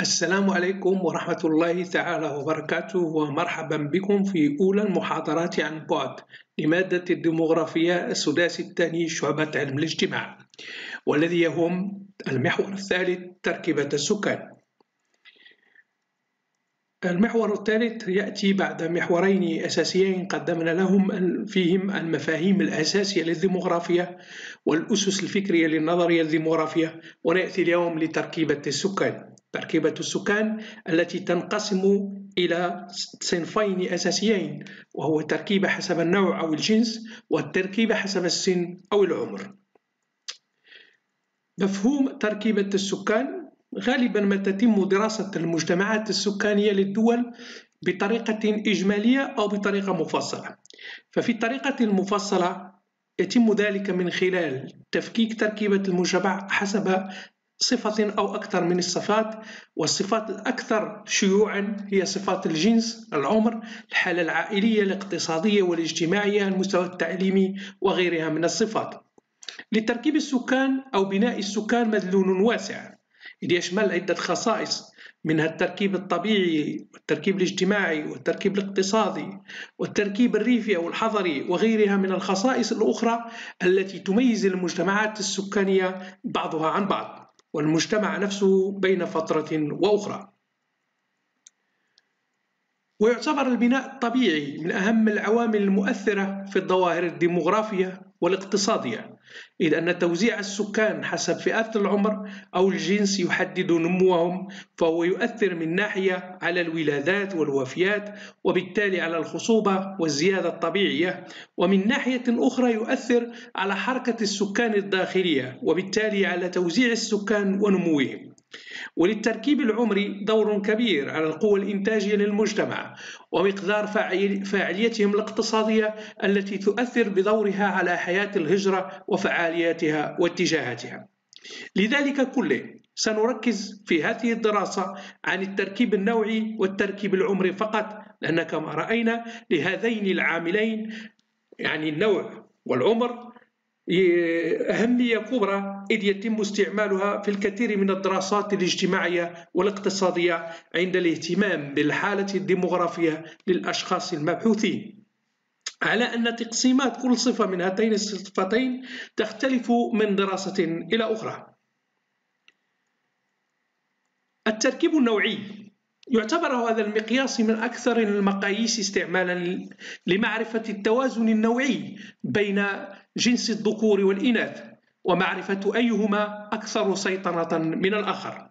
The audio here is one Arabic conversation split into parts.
السلام عليكم ورحمة الله تعالى وبركاته ومرحبا بكم في أولى المحاضرات عن بعد لمادة الديموغرافيا السداسي الثاني شعبة علم الاجتماع والذي يهم المحور الثالث تركيبة السكان. المحور الثالث يأتي بعد محورين أساسيين قدمنا لهم فيهم المفاهيم الأساسية للديموغرافيا والأسس الفكرية للنظرية الديموغرافية ونأتي اليوم لتركيبة السكان. تركيبة السكان التي تنقسم إلى صنفين أساسيين وهو التركيبة حسب النوع أو الجنس والتركيبة حسب السن أو العمر. مفهوم تركيبة السكان غالبا ما تتم دراسة المجتمعات السكانية للدول بطريقة إجمالية أو بطريقة مفصلة. ففي الطريقة المفصلة يتم ذلك من خلال تفكيك تركيبة المجتمع حسب صفة أو أكثر من الصفات والصفات الأكثر شيوعا هي صفات الجنس العمر الحالة العائلية الاقتصادية والاجتماعية المستوى التعليمي وغيرها من الصفات. لتركيب السكان أو بناء السكان مدلول واسع. إذ يشمل عدة خصائص منها التركيب الطبيعي والتركيب الاجتماعي والتركيب الاقتصادي والتركيب الريفي أو الحضري وغيرها من الخصائص الأخرى التي تميز المجتمعات السكانية بعضها عن بعض. والمجتمع نفسه بين فترة وأخرى. ويعتبر البناء الطبيعي من أهم العوامل المؤثرة في الظواهر الديموغرافية والاقتصادية إذ أن توزيع السكان حسب فئات العمر أو الجنس يحدد نموهم فهو يؤثر من ناحية على الولادات والوفيات وبالتالي على الخصوبة والزيادة الطبيعية ومن ناحية أخرى يؤثر على حركة السكان الداخلية وبالتالي على توزيع السكان ونموهم. وللتركيب العمري دور كبير على القوى الإنتاجية للمجتمع ومقدار فاعليتهم الاقتصادية التي تؤثر بدورها على حياة الهجرة وفعالياتها واتجاهاتها. لذلك كله سنركز في هذه الدراسة عن التركيب النوعي والتركيب العمري فقط لأن كما رأينا لهذين العاملين يعني النوع والعمر أهمية كبرى إذ يتم استعمالها في الكثير من الدراسات الاجتماعية والاقتصادية عند الاهتمام بالحالة الديمغرافية للأشخاص المبحوثين. على أن تقسيمات كل صفة من هاتين الصفتين تختلف من دراسة إلى أخرى. التركيب النوعي يعتبر هذا المقياس من أكثر المقاييس استعمالا لمعرفة التوازن النوعي بين جنس الذكور والإناث ومعرفة أيهما أكثر سيطرة من الآخر.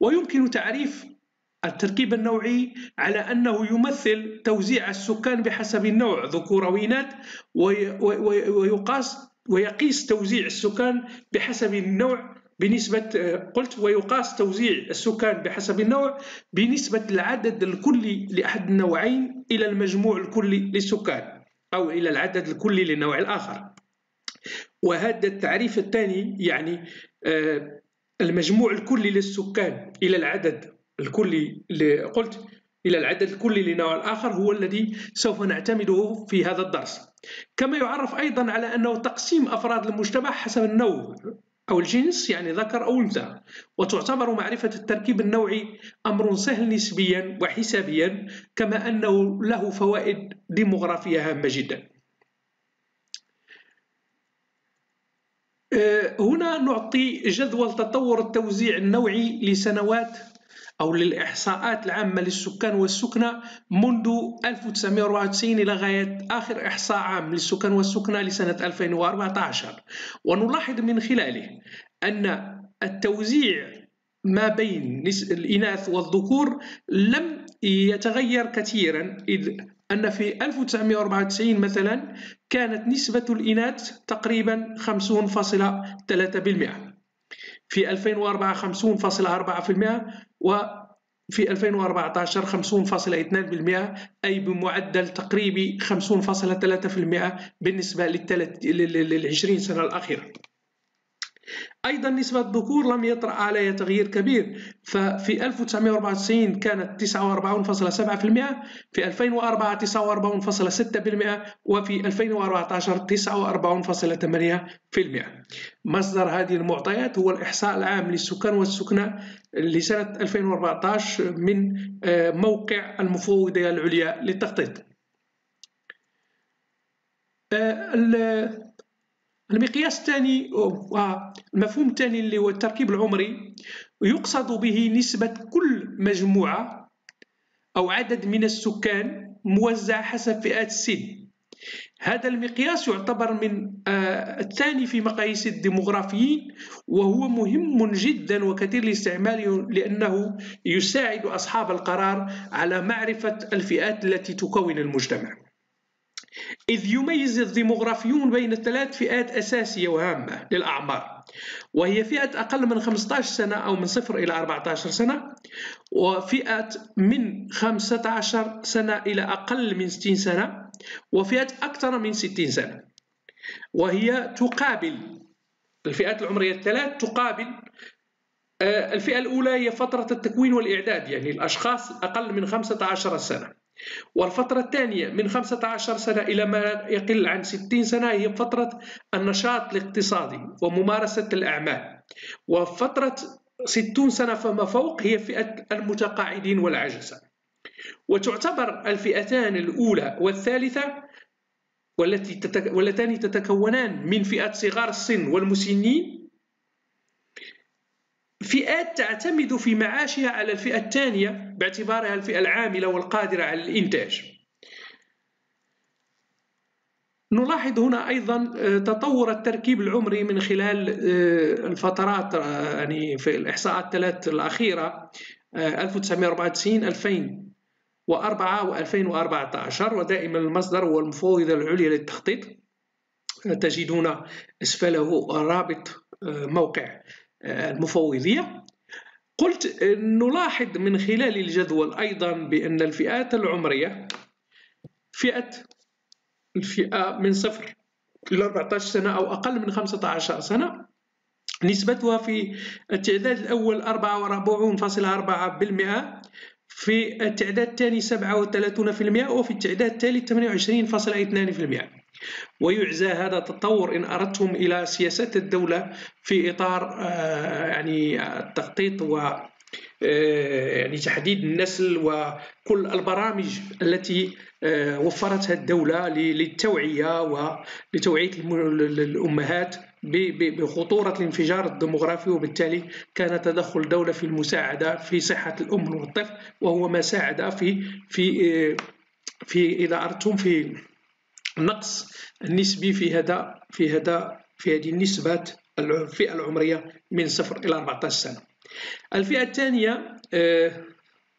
ويمكن تعريف التركيب النوعي على أنه يمثل توزيع السكان بحسب النوع ذكور أو إناث ويقاس ويقيس توزيع السكان بحسب النوع بنسبة قلت ويقاس توزيع السكان بحسب النوع بنسبة العدد الكلي لأحد النوعين إلى المجموع الكلي للسكان أو إلى العدد الكلي للنوع الآخر. وهذا التعريف الثاني يعني آه، المجموع الكلي للسكان إلى العدد الكلي قلت إلى العدد الكلي لنوع الآخر هو الذي سوف نعتمده في هذا الدرس. كما يعرف أيضا على أنه تقسيم أفراد المجتمع حسب النوع. أو الجنس يعني ذكر أو أنثى. وتعتبر معرفة التركيب النوعي أمر سهل نسبيا وحسابيا كما أنه له فوائد ديموغرافية هامة جدا. آه، هنا نعطي جدول تطور التوزيع النوعي لسنوات أو للإحصاءات العامة للسكان والسكنة منذ 1994 إلى غاية آخر إحصاء عام للسكان والسكنة لسنة 2014 ونلاحظ من خلاله أن التوزيع ما بين الإناث والذكور لم يتغير كثيرا إذ أن في 1994 مثلا كانت نسبة الإناث تقريبا 50.3% في 2004 50.4% وفي 2014 50.2% أي بمعدل تقريبي 50.3% بالنسبة لل 20 سنة الأخيرة. أيضا نسبة الذكور لم يطرأ عليها تغيير كبير. ففي 1994 كانت 49.7% في 2004 49.6% وفي 2014 49.8% مصدر هذه المعطيات هو الإحصاء العام للسكان والسكنى لسنة 2014 من آه، موقع المفوضية العليا للتخطيط. آه، المقياس الثاني والمفهوم الثاني اللي هو التركيب العمري يقصد به نسبة كل مجموعة أو عدد من السكان موزع حسب فئات السن. هذا المقياس يعتبر من آه الثاني في مقاييس الديموغرافيين وهو مهم جدا وكثير الاستعمال لأنه يساعد أصحاب القرار على معرفة الفئات التي تكون المجتمع. إذ يميز الديموغرافيون بين ثلاث فئات أساسية وهامة للأعمار وهي فئة أقل من 15 سنة أو من 0 إلى 14 سنة وفئة من 15 سنة إلى أقل من 60 سنة وفئة أكثر من 60 سنة. وهي تقابل الفئات العمرية الثلاث تقابل آه، الفئة الأولى هي فترة التكوين والإعداد يعني الأشخاص أقل من 15 سنة. والفترة الثانية من 15 سنة إلى ما يقل عن 60 سنة هي فترة النشاط الاقتصادي وممارسة الأعمال. وفترة 60 سنة فما فوق هي فئة المتقاعدين والعجزة وتعتبر الفئتان الأولى والثالثة والتي تتك... واللتان تتكونان من فئة صغار السن والمسنين فئات تعتمد في معاشها على الفئة الثانية باعتبارها الفئة العاملة والقادرة على الإنتاج. نلاحظ هنا أيضا آه، تطور التركيب العمري من خلال آه، الفترات آه، يعني في الإحصاءات الثلاث الأخيرة 1994 2004 و2014 ودائما المصدر هو المفوضة العليا للتخطيط. تجدون أسفله رابط موقع. المفوضية قلت نلاحظ من خلال الجدول أيضا بأن الفئات العمرية فئة الفئة من صفر إلى 14 سنة أو أقل من 15 سنة نسبتها في التعداد الأول 44.4% في التعداد الثاني 37% وفي التعداد الثالث 28.2% ويعزى هذا التطور إن أردتم إلى سياسات الدولة في إطار آه، يعني التخطيط و آه، يعني تحديد النسل وكل البرامج التي آه، وفرتها الدولة للتوعية ولتوعية الأمهات بخطورة الانفجار الديموغرافي وبالتالي كان تدخل الدولة في المساعدة في صحة الأم والطفل وهو ما ساعد في في في إذا أردتم في النقص النسبي في هذا في هذا في هذه النسبات الفئة العمرية من 0 إلى 14 سنة. الفئة الثانية آه،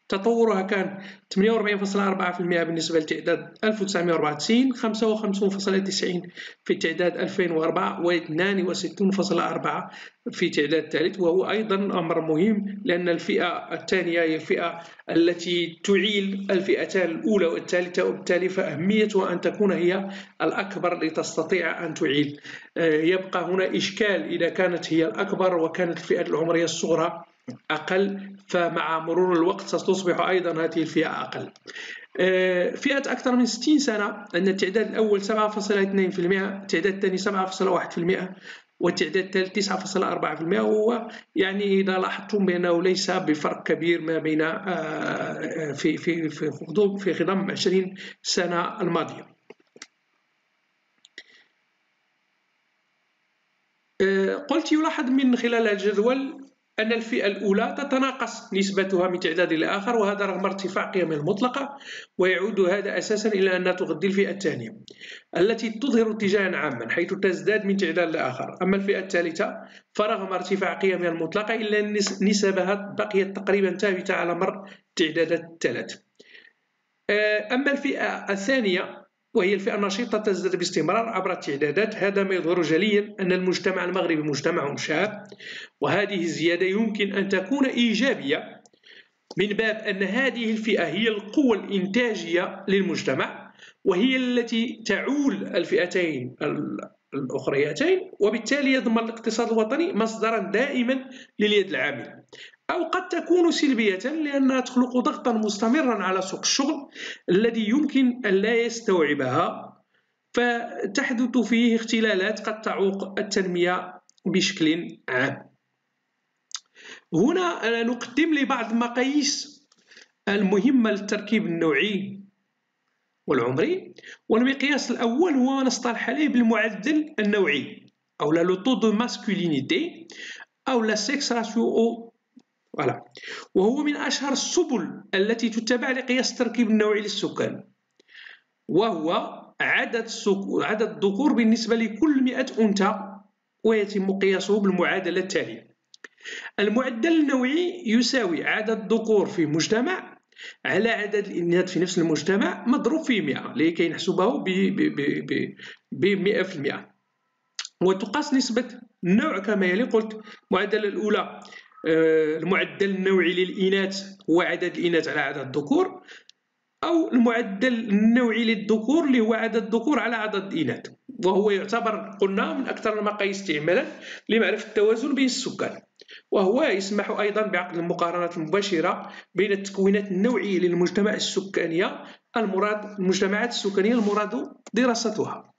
تطورها كان 48.4% بالنسبة لتعداد 1994 55.90 في تعداد 2004 و 62.4 في تعداد الثالث وهو أيضا أمر مهم لأن الفئة الثانية هي الفئة التي تعيل الفئتان الأولى والثالثة وبالتالي فأهميتها أن تكون هي الأكبر لتستطيع أن تعيل. آه، يبقى هنا إشكال إذا كانت هي الأكبر وكانت الفئة العمرية الصغرى أقل فمع مرور الوقت ستصبح أيضا هذه الفئة أقل. آه، فئة أكثر من 60 سنة أن التعداد الأول 7.2% التعداد الثاني 7.1% والتعداد الثالث 9.4% وهو يعني إذا لاحظتم بأنه ليس بفرق كبير ما بين آه، آه، في في في خضم في خضم 20 سنة الماضية. قلت يلاحظ من خلال الجدول أن الفئة الأولى تتناقص نسبتها من تعداد إلى آخر وهذا رغم ارتفاع قيمها المطلقة ويعود هذا أساسا إلى أنها تغذي الفئة الثانية التي تظهر اتجاها عاما حيث تزداد من تعداد لآخر أما الفئة الثالثة فرغم ارتفاع قيمها المطلقة إلا أن نسبها بقيت تقريبا ثابتة على مر تعدادات الثلاث. أما الفئة الثانية وهي الفئة النشيطة تزداد باستمرار عبر التعدادات. هذا ما يظهر جليا أن المجتمع المغربي مجتمع شاب وهذه الزيادة يمكن أن تكون إيجابية من باب أن هذه الفئة هي القوة الإنتاجية للمجتمع وهي التي تعول الفئتين الأخريتين وبالتالي يضمن الاقتصاد الوطني مصدرا دائما لليد العاملة أو قد تكون سلبية لأنها تخلق ضغطا مستمرا على سوق الشغل الذي يمكن أن لا يستوعبها. فتحدث فيه اختلالات قد تعوق التنمية بشكل عام. هنا نقدم لبعض المقاييس المهمة للتركيب النوعي والعمري. والمقياس الأول هو ما نصطلح عليه بالمعدل النوعي أو لا le taux de masculinité أو la sex-ratio voilà وهو من أشهر السبل التي تتبع لقياس التركيب النوعي للسكان. وهو عدد عدد الذكور بالنسبة لكل 100 أنثى ويتم قياسه بالمعادلة التالية. المعدل النوعي يساوي عدد الذكور في مجتمع على عدد الإناث في نفس المجتمع مضروب في 100 لكي نحسبه ب 100% وتقاس نسبة النوع كما يلي قلت المعادلة الأولى المعدل النوعي للإناث هو عدد الإناث على عدد الذكور أو المعدل النوعي للذكور اللي هو عدد الذكور على عدد الإناث. وهو يعتبر قلنا من أكثر المقاييس استعمالا لمعرفة التوازن بين السكان. وهو يسمح أيضا بعقد المقارنات المباشرة بين التكوينات النوعية للمجتمع السكانية المراد المجتمعات السكانية المراد دراستها.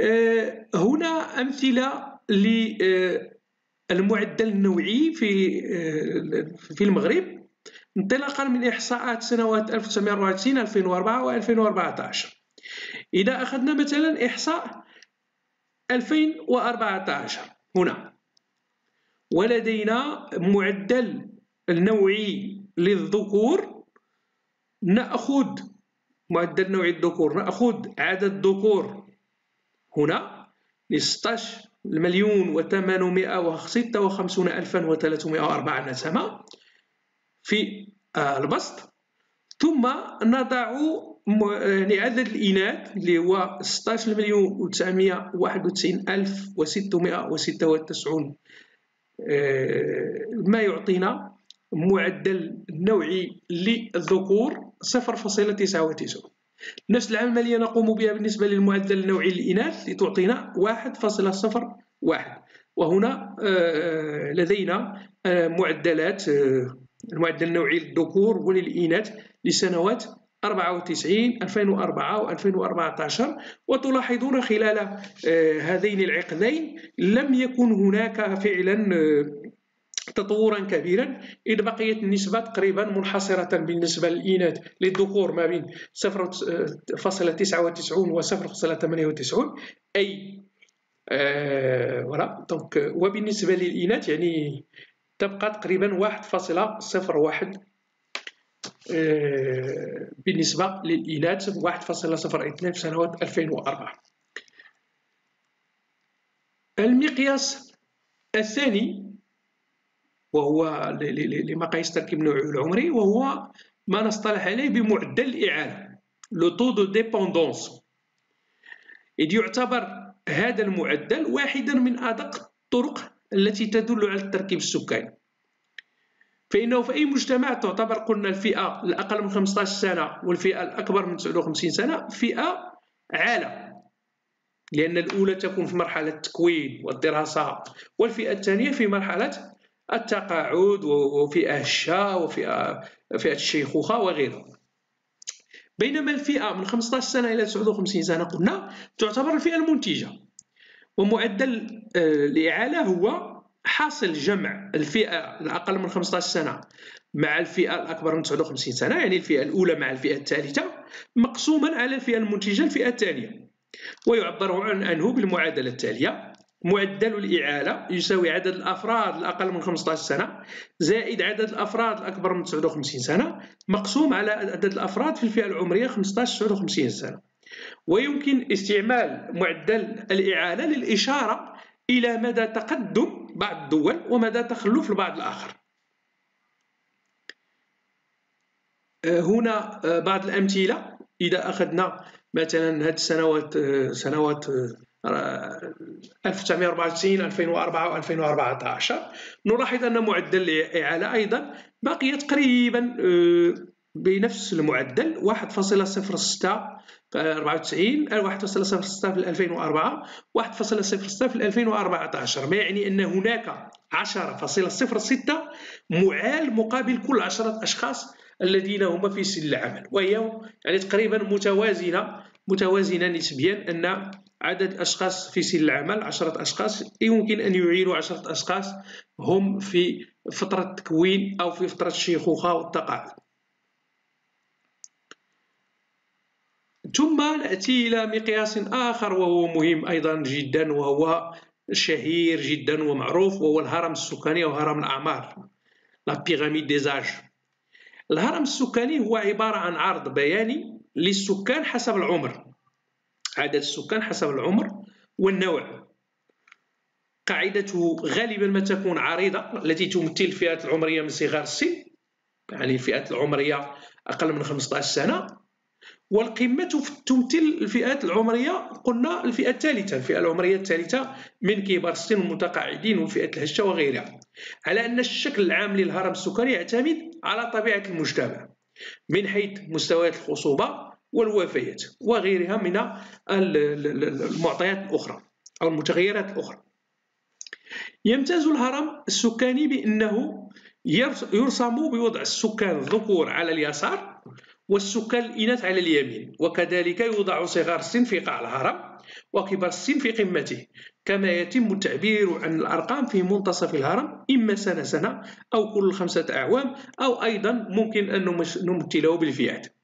آه، هنا أمثلة للمعدل النوعي في آه، في المغرب انطلاقا من إحصاءات سنوات 1994 2004 و 2014 إذا أخذنا مثلا إحصاء 2014 هنا. ولدينا معدل النوعي للذكور. نأخذ معدل نوعي الذكور نأخذ عدد الذكور هنا. ل 16 مليون و 856 ألف و 304 نسمة في البسط. ثم نضع يعني عدد الإناث اللي هو 16 مليون و 991 ألف و 696 آه، ما يعطينا معدل نوعي للذكور 0.99 نفس العملية نقوم بها بالنسبة للمعدل النوعي للإناث لتعطينا 1.01 وهنا آه، لدينا آه، معدلات المعدل النوعي للذكور وللإناث لسنوات 94 2004 و 2014 وتلاحظون خلال آه، هذين العقدين لم يكن هناك فعلا آه، تطورا كبيرا إذ بقيت النسبة تقريبا منحصرة بالنسبة للإناث للذكور ما بين 0.99 و 0.98 أي آه دونك وبالنسبة للإناث يعني تبقى تقريبا 1.01 آه، بالنسبة للإناث 1.02 في سنوات 2004 المقياس الثاني وهو لمقاييس تركيب النوعي العمري وهو ما نصطلح عليه بمعدل الإعالة le taux de dépendance إذ يعتبر هذا المعدل واحدا من أدق الطرق التي تدل على التركيب السكاني. فإنه في أي مجتمع تعتبر قلنا الفئة الأقل من 15 سنة والفئة الأكبر من 59 سنة فئة عالة. لأن الأولى تكون في مرحلة التكوين والدراسة والفئة الثانية في مرحلة التقاعد وفئة هشة وفئة فئة الشيخوخة وغيرها بينما الفئة من 15 سنة إلى 59 سنة قلنا تعتبر الفئة المنتجة. ومعدل آه، الإعالة هو حاصل جمع الفئة الأقل من 15 سنة مع الفئة الأكبر من 59 سنة يعني الفئة الأولى مع الفئة الثالثة مقسوما على الفئة المنتجة الفئة الثانية ويعبر عنه بالمعادلة التالية معدل الإعالة يساوي عدد الأفراد الأقل من 15 سنة زائد عدد الأفراد الأكبر من 59 سنة مقسوم على عدد الأفراد في الفئة العمرية 15 59 سنة. ويمكن استعمال معدل الإعالة للإشارة إلى مدى تقدم بعض الدول ومدى تخلف البعض الآخر. آه، هنا آه، بعض الأمثلة. إذا أخذنا مثلا هذه السنوات آه، سنوات 1994 2004 و 2014 نلاحظ أن معدل الإعالة أيضا بقي تقريبا بنفس المعدل 1.06 في 94 1.06 في 2004 1.06 في 2014 ما يعني أن هناك 10.06 معال مقابل كل 10 أشخاص الذين هم في سن العمل وهي يعني تقريبا متوازنة متوازنة نسبيا أن عدد أشخاص في سن العمل عشرة أشخاص يمكن أن يعينوا عشرة أشخاص هم في فترة التكوين أو في فترة الشيخوخة والتقاعد. ثم نأتي إلى مقياس آخر وهو مهم أيضا جدا وهو شهير جدا ومعروف وهو الهرم السكاني أو هرم الأعمار لا بيراميد ديزاج الهرم السكاني هو عبارة عن عرض بياني للسكان حسب العمر. عدد السكان حسب العمر والنوع. قاعدته غالبا ما تكون عريضة التي تمثل الفئات العمرية من صغار السن. يعني الفئات العمرية أقل من 15 سنة. والقمة تمثل الفئات العمرية قلنا الفئة الثالثة. الفئة العمرية الثالثة من كبار السن والمتقاعدين والفئة الهشة وغيرها. على أن الشكل العام للهرم السكري يعتمد على طبيعة المجتمع. من حيث مستويات الخصوبة والوفيات وغيرها من المعطيات الأخرى أو المتغيرات الأخرى. يمتاز الهرم السكاني بأنه يرسم بوضع السكان الذكور على اليسار والسكان الإناث على اليمين وكذلك يوضع صغار السن في قاع الهرم وكبار السن في قمته. كما يتم التعبير عن الأرقام في منتصف الهرم إما سنة سنة أو كل خمسة أعوام أو أيضا ممكن أن نمثله بالفئات.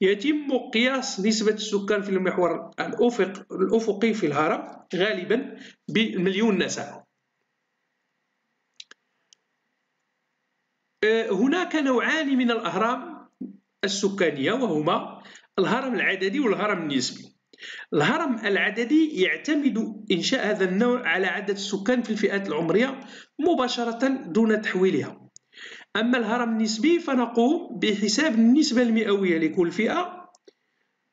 يتم قياس نسبة السكان في المحور الأفق الأفقي في الهرم غالبا بمليون نسمة أه، هناك نوعان من الأهرام السكانية وهما الهرم العددي والهرم النسبي. الهرم العددي يعتمد إنشاء هذا النوع على عدد السكان في الفئات العمرية مباشرة دون تحويلها. أما الهرم النسبي فنقوم بحساب النسبة المئوية لكل فئة.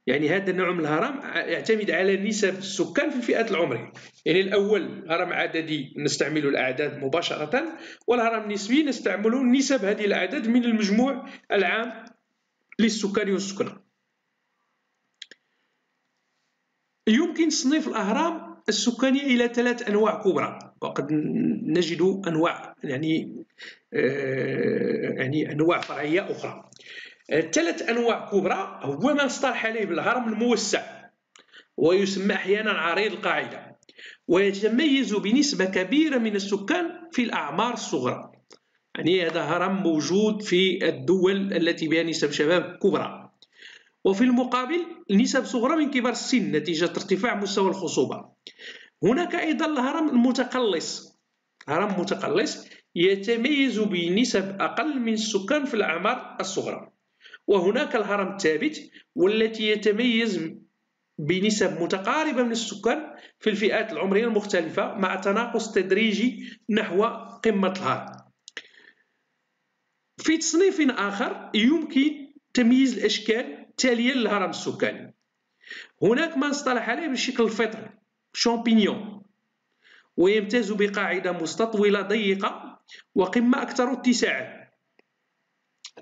يعني هذا النوع من الهرم يعتمد على نسب السكان في الفئات العمرية يعني الأول هرم عددي نستعمل الأعداد مباشرة والهرم النسبي نستعمل نسب هذه الأعداد من المجموع العام للسكان والسكنى يمكن تصنيف الأهرام السكانية إلى ثلاث أنواع كبرى. وقد نجد أنواع يعني آه، يعني أنواع فرعية أخرى. ثلاث أنواع كبرى هو ما اصطلح عليه بالهرم الموسع ويسمى أحيانا عريض القاعدة ويتميز بنسبة كبيرة من السكان في الأعمار الصغرى. يعني هذا هرم موجود في الدول التي بها نسب شباب كبرى. وفي المقابل نسب صغرى من كبار السن نتيجة ارتفاع مستوى الخصوبة. هناك أيضا الهرم المتقلص. هرم متقلص يتميز بنسب أقل من السكان في الأعمار الصغرى. وهناك الهرم الثابت والتي يتميز بنسب متقاربة من السكان في الفئات العمرية المختلفة مع تناقص تدريجي نحو قمة الهرم. في تصنيف آخر يمكن تمييز الأشكال التالية للهرم السكاني هناك ما اصطلح عليه بالشكل الفطري شامبينيون. ويمتاز بقاعدة مستطولة ضيقة وقمة أكثر اتساعا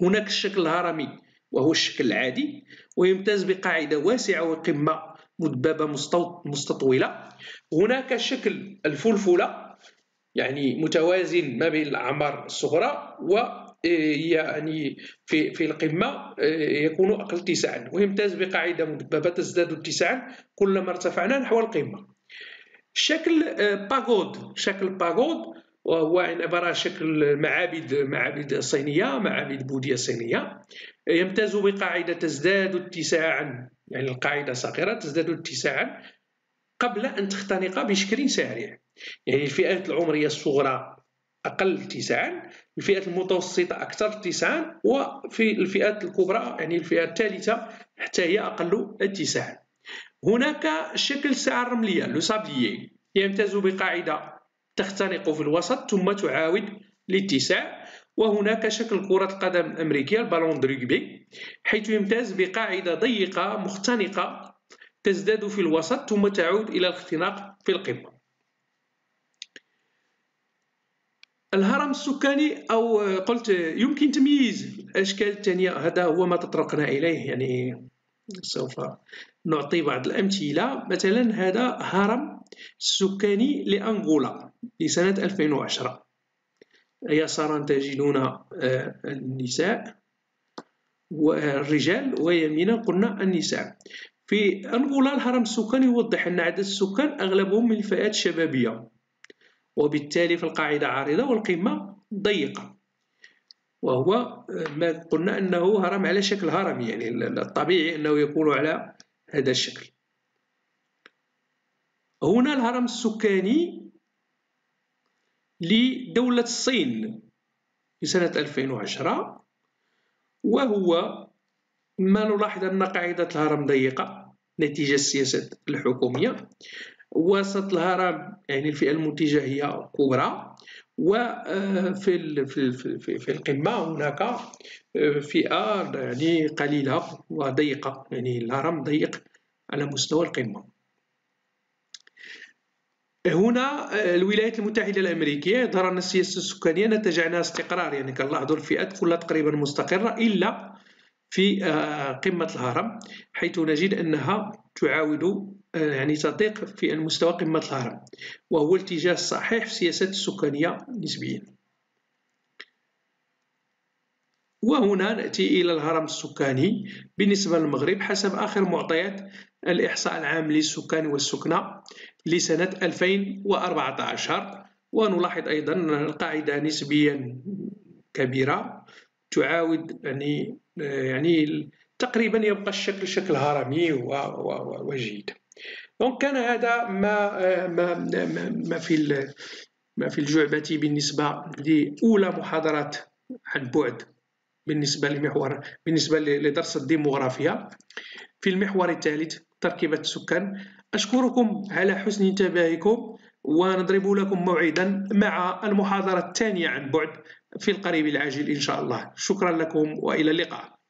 هناك الشكل الهرمي وهو الشكل العادي ويمتاز بقاعدة واسعة وقمة مدببة مستطولة. هناك شكل الفلفلة يعني متوازن ما بين الأعمار الصغرى و يعني في في القمة يكون أقل اتساعا. ويمتاز بقاعدة مدببة تزداد اتساعا كلما ارتفعنا نحو القمة. شكل باغود. شكل باغود وهو عبارة عن شكل معابد معابد صينية معابد بوذية صينية. يمتاز بقاعدة تزداد اتساعا. يعني القاعدة صغيرة تزداد اتساعا قبل أن تختنق بشكل سريع. يعني الفئات العمرية الصغرى أقل اتساعا الفئات المتوسطة أكثر اتساعا وفي الفئات الكبرى يعني الفئة الثالثة حتى هي أقل اتساعا. هناك شكل الساعة الرملية لو يمتاز بقاعدة تختنق في الوسط ثم تعاود الاتساع وهناك شكل كرة القدم الأمريكية البالون دريغبي حيث يمتاز بقاعدة ضيقة مختنقة تزداد في الوسط ثم تعود إلى الاختناق في القمة. الهرم السكاني أو قلت يمكن تمييز الأشكال الثانية هذا هو ما تطرقنا إليه يعني سوف نعطي بعض الأمثلة. مثلا هذا هرم سكاني لأنغولا لسنة 2010 يسارا تجدون آه، النساء والرجال ويمينا قلنا النساء. في أنغولا الهرم السكاني يوضح أن عدد السكان أغلبهم من الفئات الشبابية وبالتالي في القاعدة عارضة والقمة ضيقة. وهو ما قلنا أنه هرم على شكل هرم يعني الطبيعي أنه يكون على هذا الشكل. هنا الهرم السكاني لدولة الصين في سنة 2010 وهو ما نلاحظ أن قاعدة الهرم ضيقة نتيجة السياسات الحكومية. وسط الهرم يعني الفئة المنتجة هي كبرى وفي في في القمة هناك آه، فئة يعني قليلة وضيقة يعني الهرم ضيق على مستوى القمة. هنا آه، الولايات المتحدة الأمريكية يظهر أن السياسة السكانية نتج عنها استقرار يعني كنلاحظوا الفئات كلها تقريبا مستقرة إلا في آه، قمة الهرم حيث نجد أنها تعاود آه، يعني تضيق في المستوى قمة الهرم وهو الاتجاه الصحيح في السياسات السكانية نسبيا. وهنا نأتي إلى الهرم السكاني بالنسبة للمغرب حسب آخر معطيات الإحصاء العام للسكان والسكنة لسنة 2014 ونلاحظ أيضا القاعدة نسبيا كبيرة تعاود يعني يعني تقريبا يبقى الشكل شكل هرمي وجيد. donc كان هذا ما ما ما في ما في الجعبة بالنسبة لأولى محاضرات عن بعد بالنسبة لمحور بالنسبة لدرس الديموغرافيا. في المحور الثالث تركيبة السكان. أشكركم على حسن انتباهكم ونضرب لكم موعدا مع المحاضرة الثانية عن بعد في القريب العاجل إن شاء الله. شكرا لكم وإلى اللقاء.